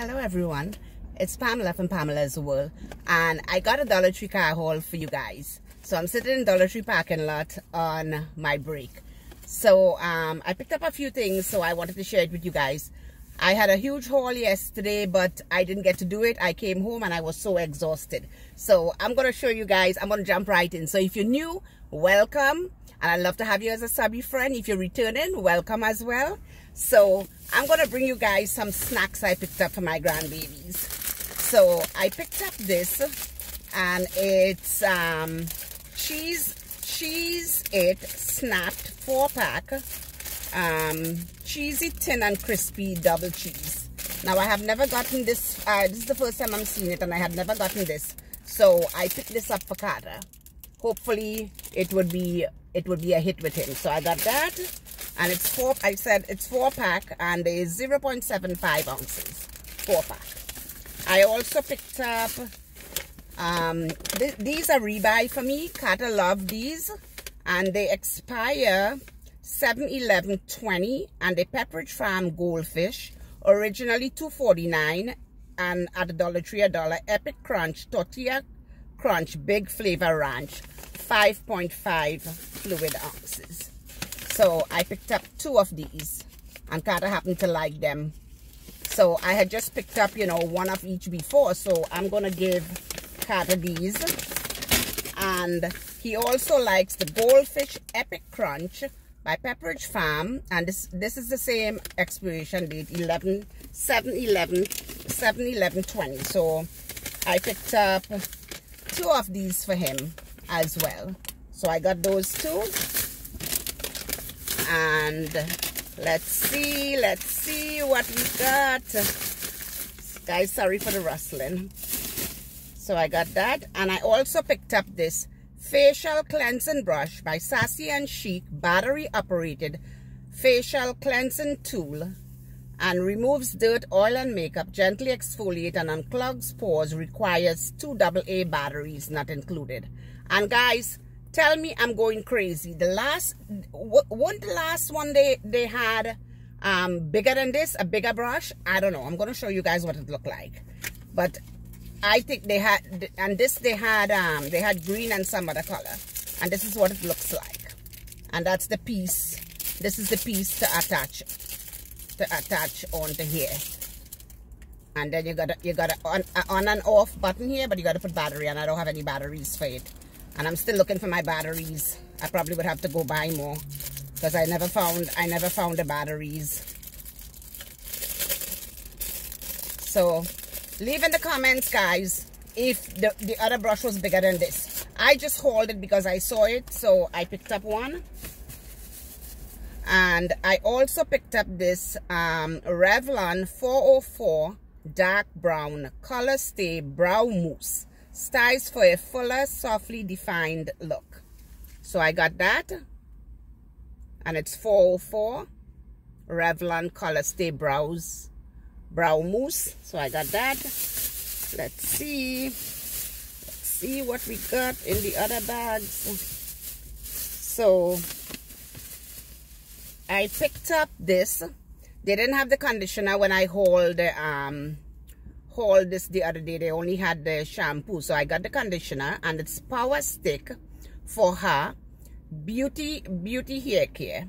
Hello everyone, it's Pamela from Pamela's World and I got a Dollar Tree car haul for you guys. So I'm sitting in Dollar Tree parking lot on my break. So um, I picked up a few things so I wanted to share it with you guys. I had a huge haul yesterday but I didn't get to do it. I came home and I was so exhausted. So I'm going to show you guys, I'm going to jump right in. So if you're new, welcome. And I'd love to have you as a subby friend. If you're returning, welcome as well. So I'm going to bring you guys some snacks I picked up for my grandbabies. So I picked up this and it's um, cheese, cheese it snapped four pack, um, cheesy tin and crispy double cheese. Now I have never gotten this, uh, this is the first time I'm seeing it and I have never gotten this. So I picked this up for Carter. Hopefully it would be, it would be a hit with him. So I got that and it's four i said it's four pack and 0 0.75 ounces. Four pack. I also picked up um th these are rebuy for me. Carter love these. And they expire 7 11 20 and a pepperidge farm goldfish originally 249 and at the dollar tree a dollar epic crunch tortilla crunch big flavor ranch 5.5 fluid ounces so I picked up two of these and Carter happened to like them. So I had just picked up, you know, one of each before. So I'm to give Carter these. And he also likes the Goldfish Epic Crunch by Pepperidge Farm. And this, this is the same expiration date, 11, 7, 11, 7, 11, 20. So I picked up two of these for him as well. So I got those two and let's see let's see what we got. Guys sorry for the rustling. So I got that. And I also picked up this facial cleansing brush by Sassy and Chic battery operated facial cleansing tool and removes dirt, oil, and makeup, gently exfoliate and unclogs pores, requires two AA batteries not included. And guys, tell me I'm going crazy. The last, one the last one they, they had um, bigger than this, a bigger brush? I don't know. I'm going to show you guys what it looked like. But I think they had, and this they had, um, they had green and some other color. And this is what it looks like. And that's the piece. This is the piece to attach, to attach onto here. And then you got you got an on, on and off button here, but you got to put battery, and I don't have any batteries for it and I'm still looking for my batteries. I probably would have to go buy more. Because I never found I never found the batteries. So leave in the comments guys if the, the other brush was bigger than this. I just hauled it because I saw it so I picked up one. And I also picked up this um, Revlon 404 dark brown color stay brow mousse styles for a fuller softly defined look. So I got that. And it's 404 Revlon color stay brows brow mousse. So I got that. Let's see. Let's see what we got in the other bags. So I picked up this. They didn't have the conditioner when I hold the um hauled this the other day. They only had the shampoo. So I got the conditioner and it's Power Stick for her beauty beauty hair care.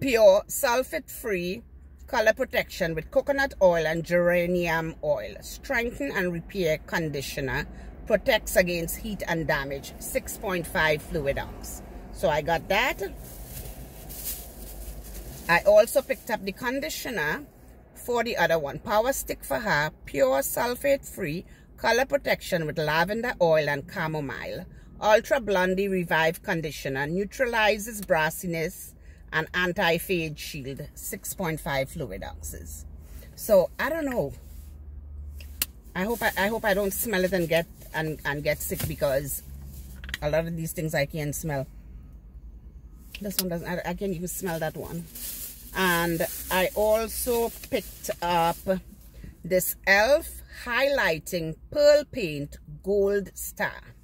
Pure sulfate free color protection with coconut oil and geranium oil. Strengthen and repair conditioner. Protects against heat and damage. 6.5 fluid ounce. So I got that. I also picked up the conditioner for the other one. Power Stick for her, pure sulfate-free, color protection with lavender oil and chamomile. Ultra Blondie Revive Conditioner, neutralizes brassiness and anti-fade shield, 6.5 fluid ounces. So, I don't know. I hope I, I hope I don't smell it and get and, and get sick because a lot of these things I can't smell. This one doesn't, I, I can't even smell that one and I also picked up this e.l.f. highlighting pearl paint gold star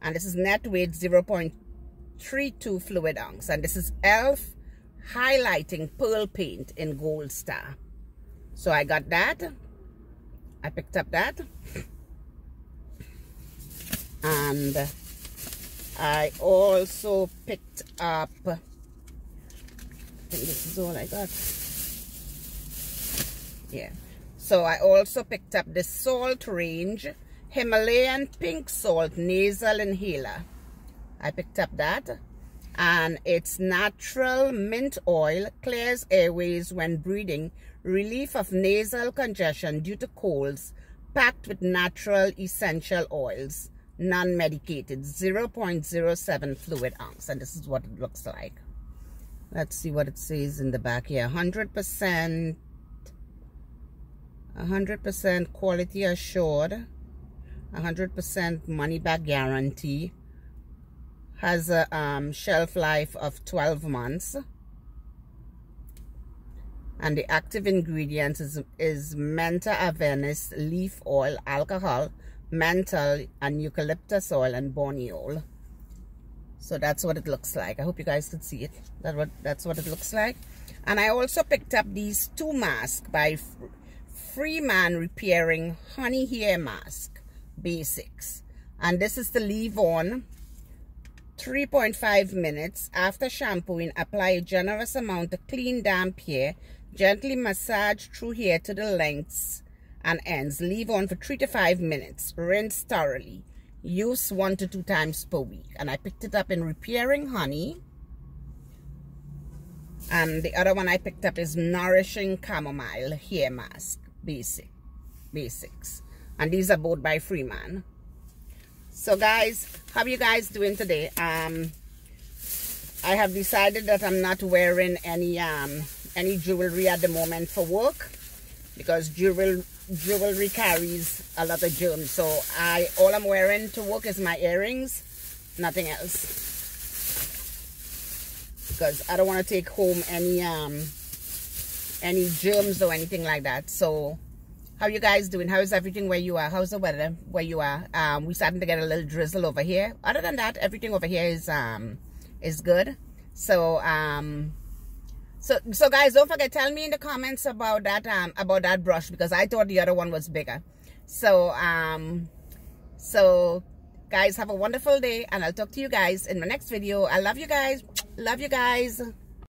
and this is net weight 0.32 fluid ounce and this is e.l.f. highlighting pearl paint in gold star So I got that. I picked up that. And I also picked up, This is all I got. Yeah. So I also picked up the salt range Himalayan pink salt nasal inhaler. I picked up that and it's natural mint oil clears airways when breathing relief of nasal congestion due to colds packed with natural essential oils non-medicated 0.07 fluid ounce and this is what it looks like let's see what it says in the back here 100 percent 100 percent quality assured 100 percent money back guarantee has a um, shelf life of 12 months and the active ingredients is, is Avensis leaf oil, alcohol, menthol, and eucalyptus oil and borneol. So that's what it looks like. I hope you guys can see it. That what that's what it looks like. And I also picked up these two masks by Freeman Repairing Honey Hair Mask Basics. And this is the leave on 3.5 minutes after shampooing apply a generous amount of clean damp hair gently massage through hair to the lengths and ends leave on for three to five minutes rinse thoroughly use one to two times per week. And i picked it up in repairing honey. And the other one i picked up is nourishing chamomile hair mask basic basics. And these are both by freeman. So guys how are you guys doing today? Um i have decided that i'm not wearing any um any jewelry at the moment for work because jewelry jewelry carries a lot of germs so i all i'm wearing to work is my earrings nothing else. Because i don't want to take home any um any germs or anything like that so how you guys doing? How's everything where you are? How's the weather where you are? Um we starting to get a little drizzle over here. Other than that everything over here is um is good. So um so so guys don't forget tell me in the comments about that um about that brush because i thought the other one was bigger. So um so guys have a wonderful day and i'll talk to you guys in my next video. I love you guys. Love you guys